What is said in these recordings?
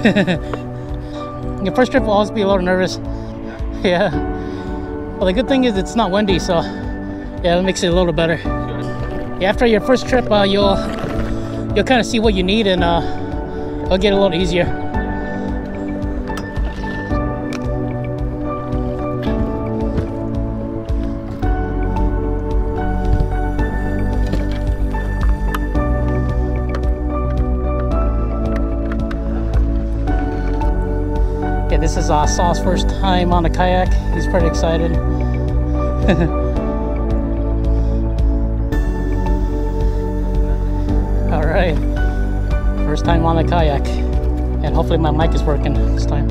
Your first trip will always be a little nervous. Yeah. Well, the good thing is it's not windy, so yeah, it makes it a little better. Yeah, after your first trip, uh, you'll you'll kind of see what you need, and uh, it'll get a little easier. This is uh, Saul's first time on a kayak. He's pretty excited. All right, first time on a kayak, and hopefully my mic is working this time.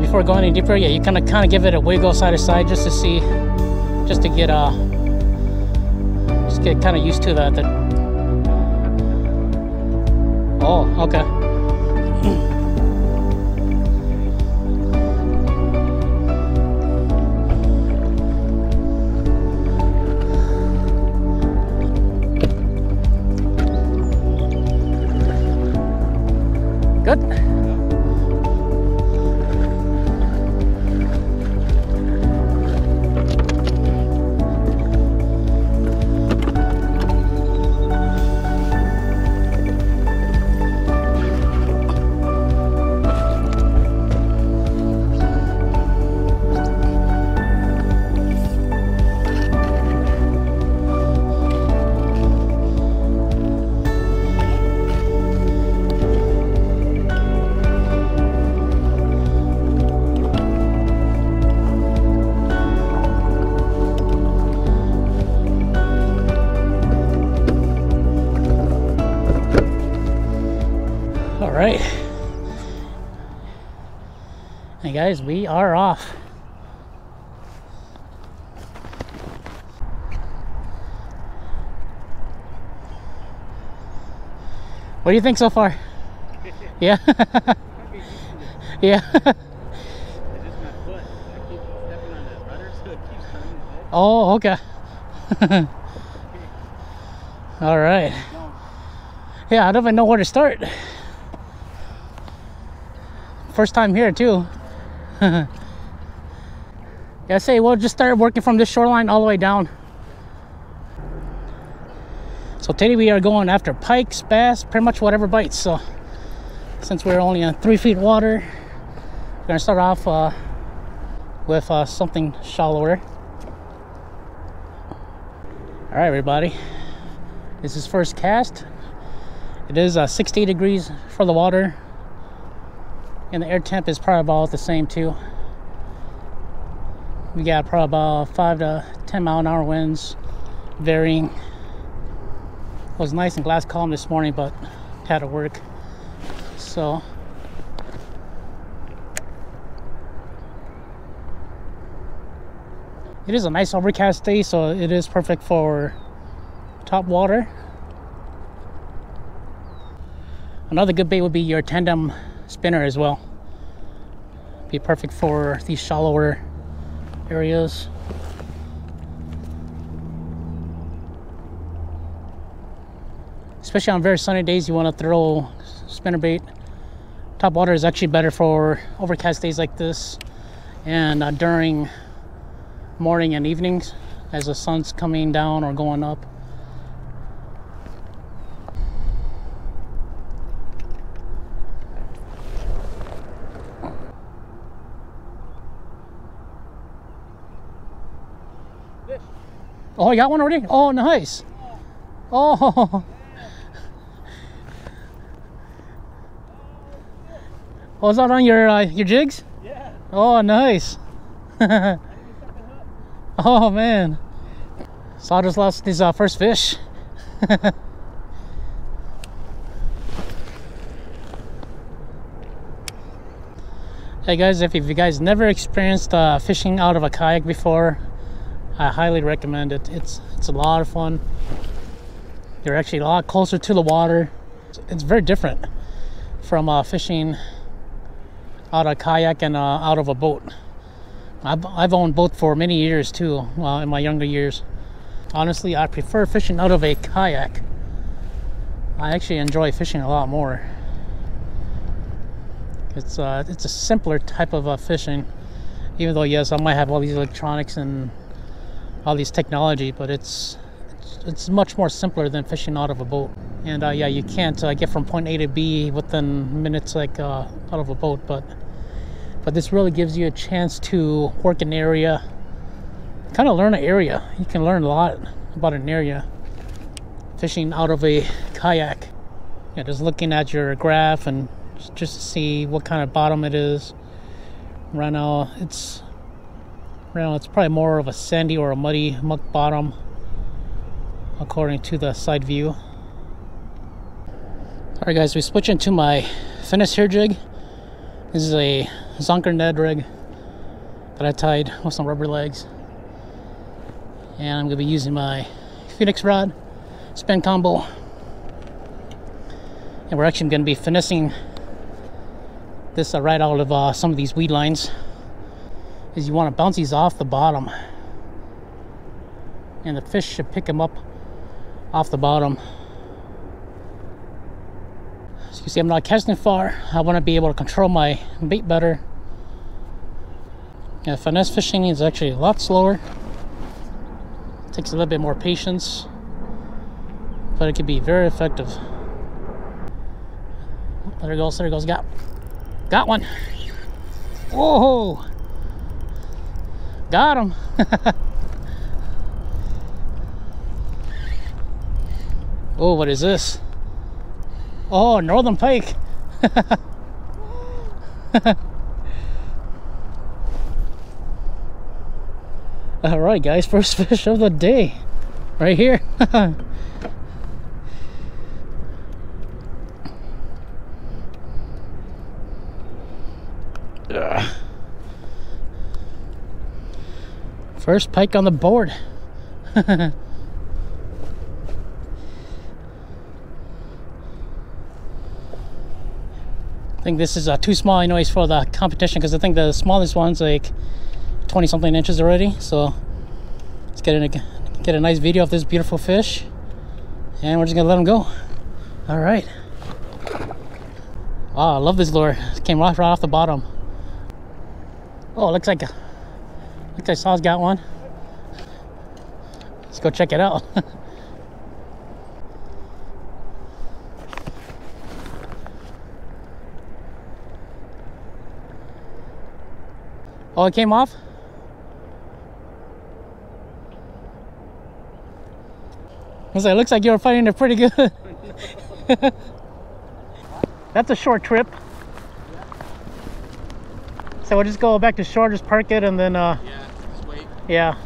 Before going any deeper, yeah, you kind of kind of give it a wiggle side to side just to see, just to get uh, just get kind of used to that. oh, okay. Right. Hey guys, we are off. What do you think so far? Yeah. yeah. It's just my foot. I keep stepping on that rudder, so it keeps turning. oh, okay. All right. Yeah, I don't even know where to start. First time here too. yeah, I say we'll just start working from this shoreline all the way down. So today we are going after pikes, bass, pretty much whatever bites. So since we're only on three feet water, we're gonna start off uh, with uh, something shallower. All right, everybody. This is first cast. It is uh, 60 degrees for the water, and the air temp is probably about the same too. We got probably about five to 10 mile an hour winds, varying. It was nice and glass calm this morning, but had to work. So it is a nice overcast day, so it is perfect for top water. Another good bait would be your tandem spinner as well. Be perfect for these shallower areas. Especially on very sunny days, you want to throw spinner bait. Top water is actually better for overcast days like this and uh, during morning and evenings as the sun's coming down or going up. Oh, you got one already? Oh, nice. Oh. Oh, is that on your uh, your jigs? Yeah. Oh, nice. oh man. So I just lost his uh, first fish. hey guys, if, if you guys never experienced uh, fishing out of a kayak before, I highly recommend it. It's it's a lot of fun. You're actually a lot closer to the water. It's very different from uh, fishing out of a kayak and uh, out of a boat. I've, I've owned both for many years too, uh, in my younger years. honestly, I prefer fishing out of a kayak. I actually enjoy fishing a lot more. It's uh, it's a simpler type of uh, fishing, even though yes, I might have all these electronics and all these technology, but it's it's, much more simpler than fishing out of a boat. And uh, yeah, you can't uh, get from point A to B within minutes like uh, out of a boat, but but this really gives you a chance to work an area, kind of learn an area. You can learn a lot about an area fishing out of a kayak. Yeah, just looking at your graph and just to see what kind of bottom it is. Right now, it's now it's probably more of a sandy or a muddy muck bottom, according to the side view. All right, guys, we switch into my Finesse hair jig. This is a Zonker Ned rig that I tied with some rubber legs, and I'm gonna be using my Phoenix rod spin combo and we're actually going to be finessing this uh, right out of uh, some of these weed lines is you want to bounce these off the bottom. And the fish should pick them up off the bottom. So you see I'm not casting far. I want to be able to control my bait better. Yeah, finesse fishing is actually a lot slower. Takes a little bit more patience but it can be very effective. There it goes, there it goes, got, got one. Whoa, got him. oh, what is this? Oh, northern pike. All right, guys, first fish of the day, right here. First pike on the board. I think this is uh, too small anyways for the competition because I think the smallest one's like 20 something inches already. So let's get a, get a nice video of this beautiful fish and we're just gonna let him go. All right. Wow, I love this lure. It came right, right off the bottom. Oh, looks like looks like Saul's got one. Let's go check it out. oh, it came off? I was like, looks like you were fighting it pretty good. That's a short trip. So we'll just go back to shore, just park it, and then. Uh, Yeah. Yeah.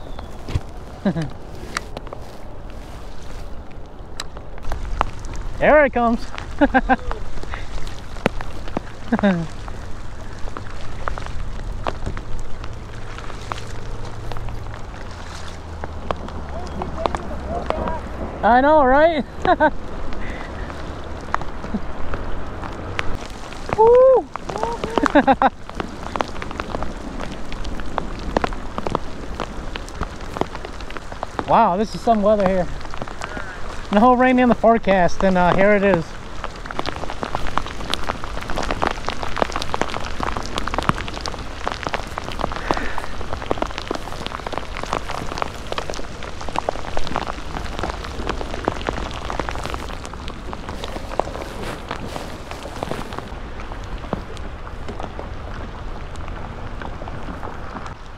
there it comes. I know, right? Woo! Wow, this is some weather here. No rain in the forecast, and uh, here it is.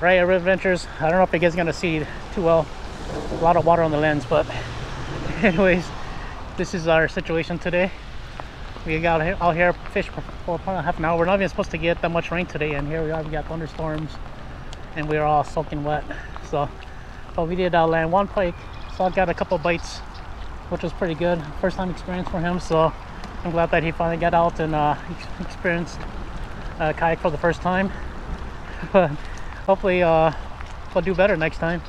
Right, River Adventures. I don't know if you guys gonna see too well. A lot of water on the lens, but anyways, this is our situation today. We got out here fish for, about half an hour. We're not even supposed to get that much rain today, and here we are. We got thunderstorms, and we're all soaking wet. So, but we did uh, land one pike. So I got a couple bites, which was pretty good. First time experience for him. So I'm glad that he finally got out and uh, experienced uh, kayak for the first time. but hopefully uh, we'll do better next time.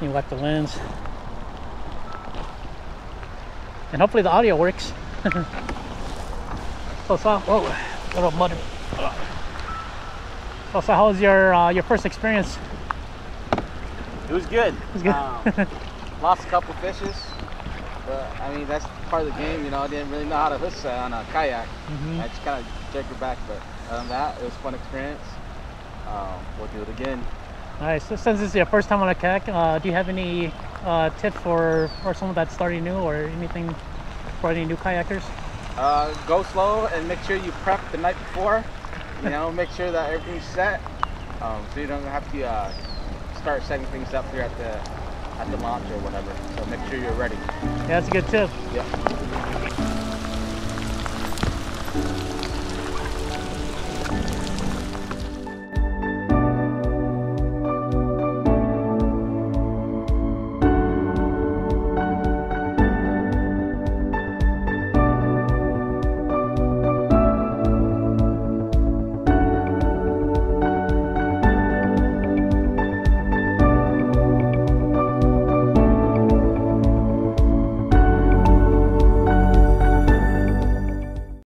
You wipe the lens. And hopefully the audio works. so, so whoa, little mud. So, so how was your uh, your first experience? It was good. It was good. Um, lost a couple fishes, but I mean that's part of the game. You know, I didn't really know how to fish uh, on a kayak. Mhm. I just kind of jerked her back, but other than that, it was a fun experience. Um, we'll do it again. Nice. So since this is your first time on a kayak, uh, do you have any uh, tips for for someone that's starting new or anything for any new kayakers? Uh, go slow and make sure you prep the night before. You know, make sure that everything's set, um, so you don't have to uh, start setting things up here at the at the launch or whatever. So make sure you're ready. Yeah, that's a good tip. Yeah.